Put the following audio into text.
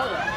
아,